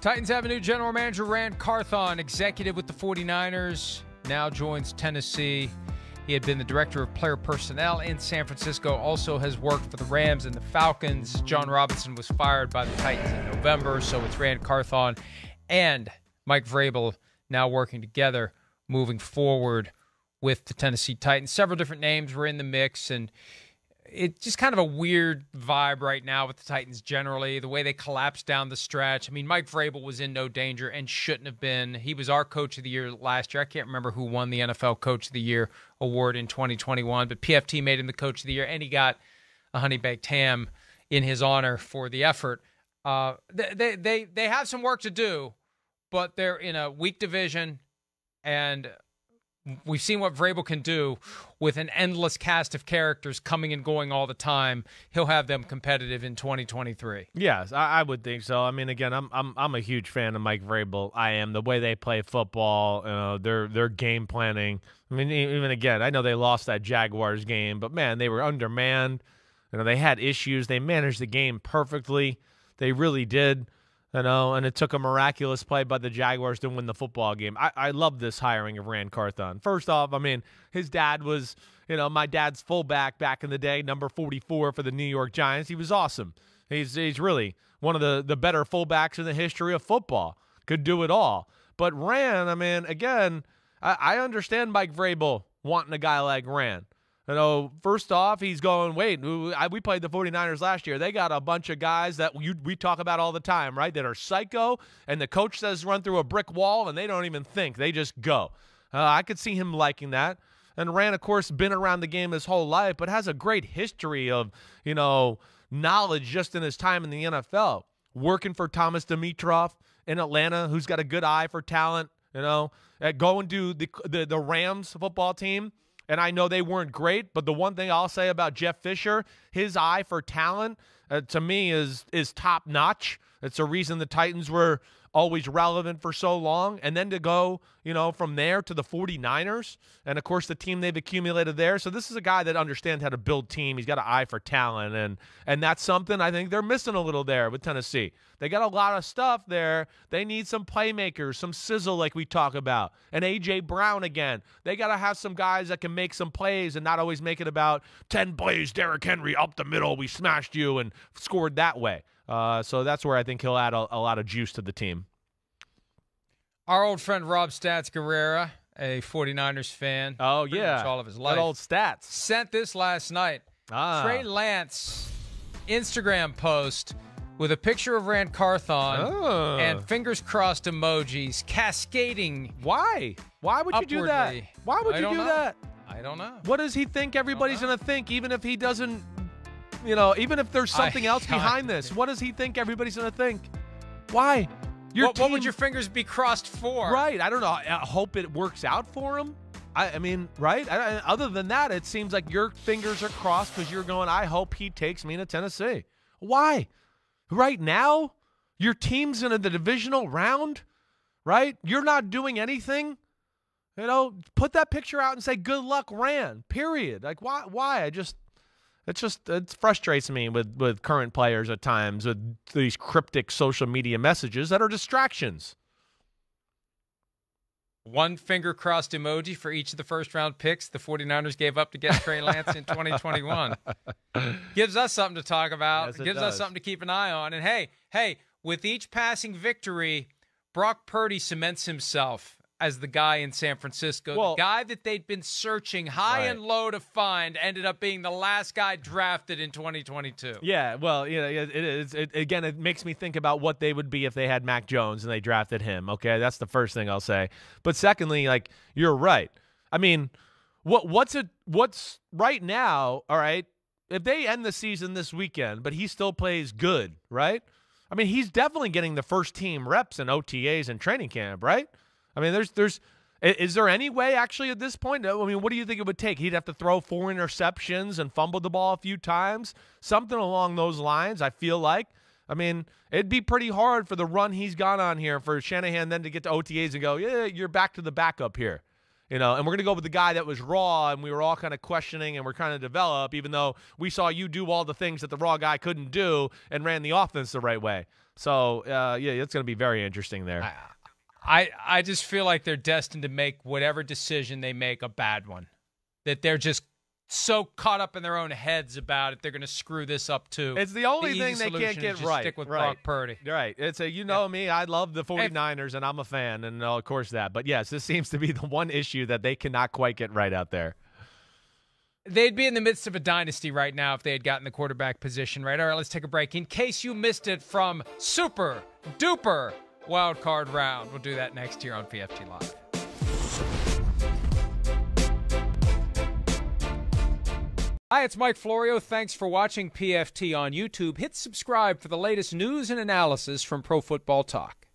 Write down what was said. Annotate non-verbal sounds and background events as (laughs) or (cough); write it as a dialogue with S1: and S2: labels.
S1: Titans Avenue general manager Ran Carthon, executive with the 49ers, now joins Tennessee. He had been the director of player personnel in San Francisco, also has worked for the Rams and the Falcons. Jon Robinson was fired by the Titans in November, so it's Ran Carthon and Mike Vrabel now working together moving forward with the Tennessee Titans. Several different names were in the mix, and it's just kind of a weird vibe right now with the Titans generally, the way they collapsed down the stretch. I mean, Mike Vrabel was in no danger and shouldn't have been. He was our coach of the year last year. I can't remember who won the NFL Coach of the Year award in 2021, but PFT made him the Coach of the Year, and he got a honey baked ham in his honor for the effort. Uh, they, they they have some work to do, but they're in a weak division, and we've seen what Vrabel can do with an endless cast of characters coming and going all the time. He'll have them competitive in 2023.
S2: Yes, I, I, would think so. I mean, again, I'm I'm I'm a huge fan of Mike Vrabel. I am the way they play football, you know, their their game planning. I mean, even again, I know they lost that Jaguars game, but man, they were undermanned. You know, they had issues. They managed the game perfectly. They really did. You know, and it took a miraculous play by the Jaguars to win the football game. I, I love this hiring of Ran Carthon. First off, I mean, his dad was, you know, my dad's fullback back in the day, number 44 for the New York Giants. He was awesome. He's he's really one of the, the better fullbacks in the history of football. Could do it all. But Ran, I mean, again, I, I understand Mike Vrabel wanting a guy like Ran. You know, first off, he's going, wait, we played the 49ers last year. They got a bunch of guys that you, we talk about all the time, right? That are psycho, and the coach says run through a brick wall, and they don't even think. They just go. Uh, I could see him liking that. And Ran, of course, been around the game his whole life, but has a great history of, you know, knowledge just in his time in the NFL. Working for Thomas Dimitroff in Atlanta, who's got a good eye for talent, you know, going to the, the, the Rams football team – and I know they weren't great, but the one thing I'll say about Jeff Fisher, his eye for talent, uh, to me is is top notch. It's a reason the Titans were always relevant for so long. And then to go, you know, from there to the 49ers, and of course the team they've accumulated there. So this is a guy that understands how to build team. He's got an eye for talent, and and that's something I think they're missing a little there with Tennessee. They got a lot of stuff there. They need some playmakers, some sizzle like we talk about, and AJ Brown again. They got to have some guys that can make some plays and not always make it about 10 plays, Derrick Henry up the middle, we smashed you and scored that way. Uh, so that's where I think he'll add a, a, lot of juice to the team.
S1: Our old friend Rob Stats Guerrera, a 49ers fan.
S2: Oh, yeah.
S1: all of his life.
S2: Good old Stats.
S1: Sent this last night.
S2: Ah.
S1: Trey Lance Instagram post with a picture of Ran Carthon
S2: oh.
S1: and fingers crossed emojis cascading.
S2: Why? Why would
S1: upwardly.
S2: you do that? Why would
S1: I
S2: you do
S1: know.
S2: that?
S1: I don't know.
S2: What does he think everybody's going to think, even if he doesn't you know, even if there's something I, else (laughs) behind this, what does he think everybody's going to think? Why?
S1: Your what, team, what would your fingers be crossed for?
S2: Right. I don't know. I hope it works out for him. I, I mean, right? I, other than that, it seems like your fingers are crossed because you're going, I hope he takes me to Tennessee. Why? Right now? Your team's in the divisional round, right? You're not doing anything. You know, put that picture out and say, good luck, Ran, period. Like, why? Why? I just, it's just it frustrates me with with current players at times with these cryptic social media messages that are distractions.
S1: One finger crossed emoji for each of the first round picks the 49ers gave up to get Trey Lance in 2021. (laughs) Gives us something to talk about.
S2: Yes,
S1: Gives
S2: does.
S1: us something to keep an eye on. And hey, hey, with each passing victory, Brock Purdy cements himself as the guy in San Francisco.
S2: Well,
S1: the guy that they'd been searching high
S2: right.
S1: and low to find ended up being the last guy drafted in 2022.
S2: Yeah, well, you know, it is. It, again, it makes me think about what they would be if they had Mac Jones and they drafted him. Okay, that's the first thing I'll say. But secondly, like you're right. I mean, what what's it? What's right now? All right, if they end the season this weekend, but he still plays good, right? I mean, he's definitely getting the first team reps and OTAs and training camp, right? I mean, there's there's is there any way actually at this point? I mean, what do you think it would take? He'd have to throw four interceptions and fumble the ball a few times, something along those lines. I feel like. I mean, it'd be pretty hard for the run he's gone on here for Shanahan then to get to OTAs and go, yeah, you're back to the backup here. You know, and we're going to go with the guy that was raw and we were all kind of questioning and we're trying to develop, even though we saw you do all the things that the raw guy couldn't do and ran the offense the right way. So, uh, yeah, it's going to be very interesting there.
S1: I, I just feel like they're destined to make whatever decision they make a bad one. That they're just so caught up in their own heads about it, they're going to screw this up too.
S2: It's the only
S1: the
S2: thing they can't get
S1: just
S2: right.
S1: Stick with
S2: right.
S1: Brock Purdy.
S2: Right. It's a you know yeah. me, I love the 49ers and I'm a fan and uh, of course that. But yes, this seems to be the one issue that they cannot quite get right out there.
S1: They'd be in the midst of a dynasty right now if they had gotten the quarterback position right. All right, let's take a break. In case you missed it from Super Duper Wild Card Round, we'll do that next year on PFT Live. Hi, it's Mike Florio. Thanks for watching PFT on YouTube. Hit subscribe for the latest news and analysis from Pro Football Talk.